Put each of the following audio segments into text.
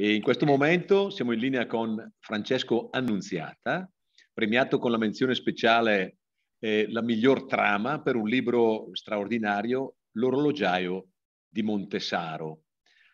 E in questo momento siamo in linea con Francesco Annunziata, premiato con la menzione speciale eh, La miglior trama per un libro straordinario, L'orologiaio di Montesaro.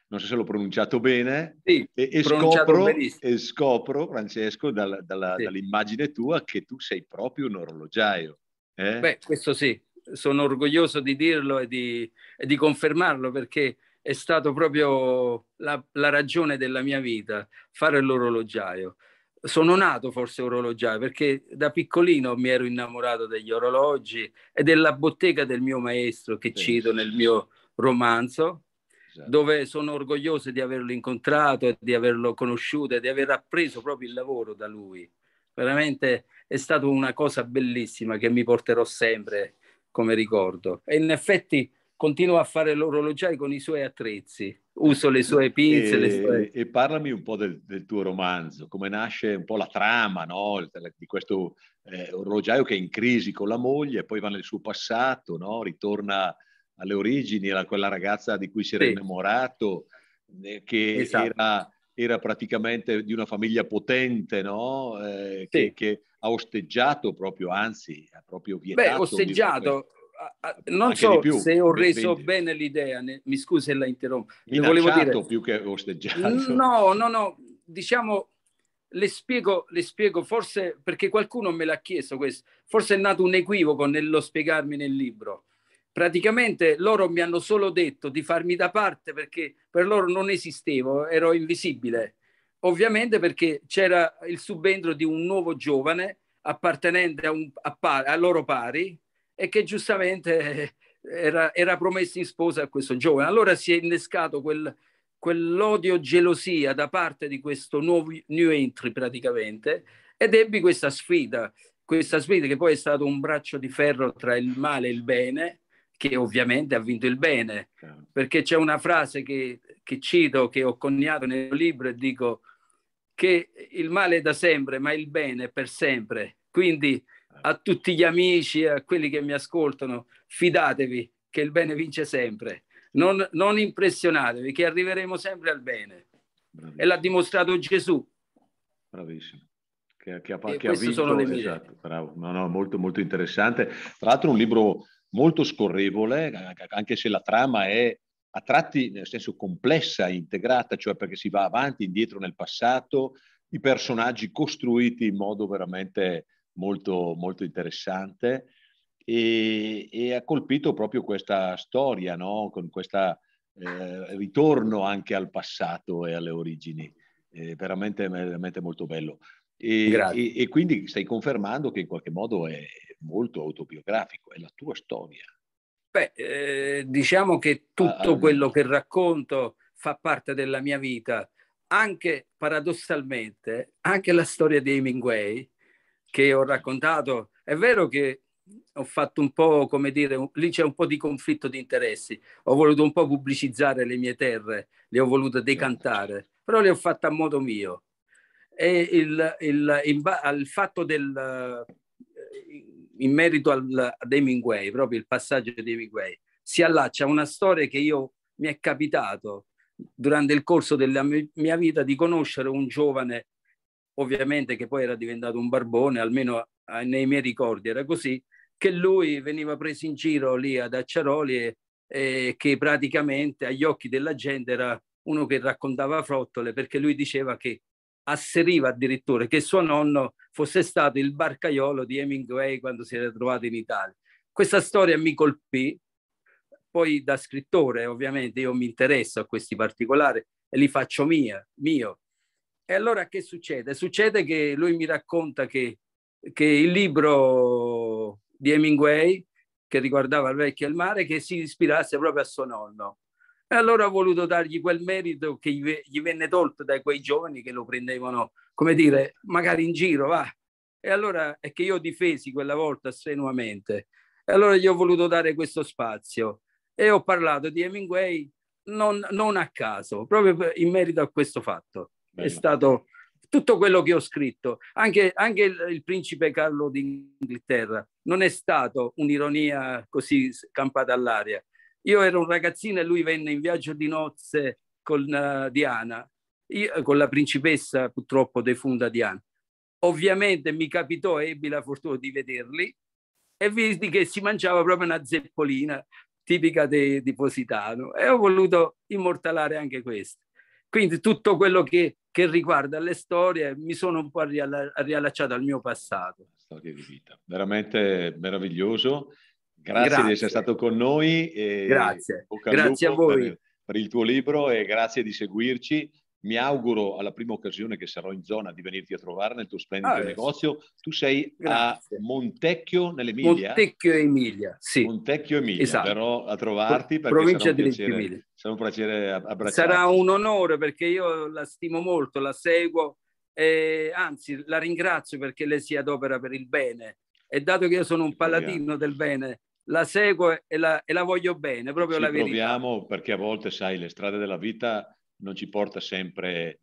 Non so se l'ho pronunciato bene. Sì, e, e, scopro, e scopro, Francesco, dal, dalla, sì. dall'immagine tua che tu sei proprio un orologiaio. Eh? Beh, questo sì, sono orgoglioso di dirlo e di, e di confermarlo perché è stato proprio la, la ragione della mia vita, fare l'orologiaio. Sono nato forse orologiaio perché da piccolino mi ero innamorato degli orologi e della bottega del mio maestro che cito nel mio romanzo, esatto. dove sono orgoglioso di averlo incontrato, di averlo conosciuto e di aver appreso proprio il lavoro da lui. Veramente è stata una cosa bellissima che mi porterò sempre come ricordo. E in effetti continuo a fare l'orologiaio con i suoi attrezzi, uso le sue pinze. E, le sue... e parlami un po' del, del, tuo romanzo, come nasce un po' la trama no? di questo eh, orologiaio che è in crisi con la moglie, poi va nel suo passato, no? ritorna alle origini, a quella ragazza di cui si era sì. innamorato, eh, che esatto. era, era, praticamente di una famiglia potente, no? eh, sì. che, che, ha osteggiato proprio, anzi, ha proprio vietato. Beh, osteggiato, non so se ho reso 20. bene l'idea, ne, mi scusi se la interrompo. Volevo dire più che osteggiato. No, no, no, diciamo, le spiego, le spiego, forse perché qualcuno me l'ha chiesto questo, forse è nato un equivoco nello spiegarmi nel libro. Praticamente loro mi hanno solo detto di farmi da parte perché per loro non esistevo, ero invisibile. Ovviamente perché c'era il subentro di un nuovo giovane appartenente a, un, a, a loro pari, e che giustamente era, era promesso in sposa a questo giovane. Allora si è innescato quel, quell'odio gelosia da parte di questo nuovo new entry praticamente ed ebbi questa sfida, questa sfida che poi è stato un braccio di ferro tra il male e il bene, che ovviamente ha vinto il bene, perché c'è una frase che, che cito, che ho coniato nel libro e dico che il male è da sempre, ma il bene è per sempre. Quindi a tutti gli amici, a quelli che mi ascoltano, fidatevi che il bene vince sempre. Non, non impressionatevi, che arriveremo sempre al bene. Bravissimo. E l'ha dimostrato Gesù. Bravissimo. Che, che, ha, che ha vinto, sono le mie. Esatto, bravo. No, no, molto, molto interessante. Tra l'altro un libro molto scorrevole, anche se la trama è a tratti nel senso complessa, integrata, cioè perché si va avanti, indietro nel passato, i personaggi costruiti in modo veramente molto, molto interessante e, e, ha colpito proprio questa storia, no? con questo eh, ritorno anche al passato e alle origini, eh, veramente, veramente molto bello. E, e, e, quindi stai confermando che in qualche modo è molto autobiografico, è la tua storia. Beh, eh, diciamo che tutto ah, quello che racconto fa parte della mia vita, anche paradossalmente, anche la storia di Hemingway, che ho raccontato, è vero che ho fatto un po', come dire, lì c'è un po' di conflitto di interessi. Ho voluto un po' pubblicizzare le mie terre, le ho volute decantare, però le ho fatte a modo mio. E il, il, il, il fatto del, in merito al, ad Hemingway, proprio il passaggio di Hemingway, si allaccia a una storia che io mi è capitato durante il corso della mia vita di conoscere un giovane ovviamente che poi era diventato un barbone, almeno nei miei ricordi era così, che lui veniva preso in giro lì ad Acciaroli e, e che praticamente agli occhi della gente era uno che raccontava frottole perché lui diceva che asseriva addirittura che suo nonno fosse stato il barcaiolo di Hemingway quando si era trovato in Italia. Questa storia mi colpì, poi da scrittore ovviamente io mi interesso a questi particolari e li faccio mia, mio. E allora che succede? Succede che lui mi racconta che, che il libro di Hemingway, che riguardava il vecchio e il mare, che si ispirasse proprio a suo nonno. E allora ho voluto dargli quel merito che gli venne tolto da quei giovani che lo prendevano, come dire, magari in giro, va. E allora è che io difesi quella volta strenuamente. E allora gli ho voluto dare questo spazio. E ho parlato di Hemingway non, non a caso, proprio in merito a questo fatto. È stato tutto quello che ho scritto. Anche, anche il, il, principe Carlo d'Inghilterra non è stato un'ironia così campata all'aria. Io ero un ragazzino e lui venne in viaggio di nozze con uh, Diana io con la principessa purtroppo defunta di anni. Ovviamente mi capitò, ebbi la fortuna di vederli e vidi che si mangiava proprio una zeppolina tipica di Positano e ho voluto immortalare anche questo. Quindi tutto quello che, che riguarda le storie mi sono un po' riallacciato al mio passato. Storia di vita, veramente meraviglioso. Grazie, grazie. di essere stato con noi. grazie, grazie a voi. Per, per il tuo libro e grazie di seguirci mi auguro alla prima occasione che sarò in zona di venirti a trovare nel tuo splendido ah, negozio. Tu sei Grazie. a Montecchio nell'Emilia? Montecchio Emilia, sì. Montecchio Emilia, esatto. verrò a trovarti perché Provincia sarà un, piacere, sarà un piacere abbracciarti. Sarà un onore perché io la stimo molto, la seguo e anzi la ringrazio perché lei si adopera per il bene e dato che io sono un paladino del bene la seguo e la, e la voglio bene, proprio ci la verità. proviamo perché a volte sai le strade della vita non ci porta sempre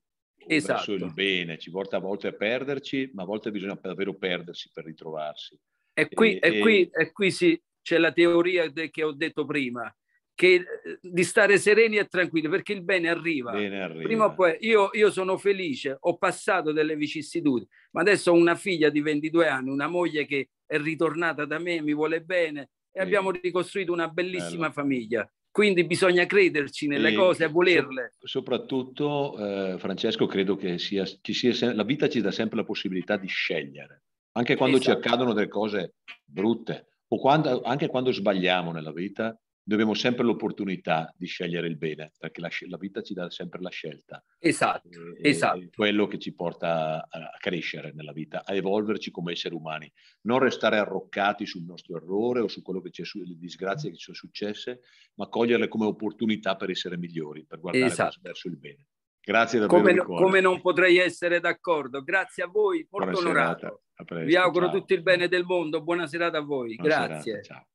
esatto. verso il bene, ci porta a volte a perderci, ma a volte bisogna davvero perdersi per ritrovarsi. E qui, e, e qui, e qui sì, c'è la teoria de, che ho detto prima, che, eh, di stare sereni e tranquilli perché il bene arriva. Bene arriva. Prima o poi io, io, sono felice, ho passato delle vicissitudini, ma adesso ho una figlia di 22 anni, una moglie che è ritornata da me, mi vuole bene e abbiamo ricostruito una bellissima Bello. famiglia. Quindi bisogna crederci nelle e cose e volerle. Soprattutto, eh, Francesco, credo che sia, ci sia, la vita ci dà sempre la possibilità di scegliere, anche quando esatto. ci accadono delle cose brutte o quando, anche quando sbagliamo nella vita, dobbiamo sempre l'opportunità di scegliere il bene, perché la, la vita ci dà sempre la scelta. Esatto, e, esatto. È quello che ci porta a, a, crescere nella vita, a evolverci come esseri umani, non restare arroccati sul nostro errore o su quello che c'è, sulle disgrazie che ci sono successe, ma coglierle come opportunità per essere migliori, per guardare esatto. verso il bene. Grazie davvero. Come, no, come, non potrei essere d'accordo. Grazie a voi, molto Buona onorato. Vi auguro ciao. tutto il bene del mondo. Buona serata a voi. Buona Grazie. Serata, ciao.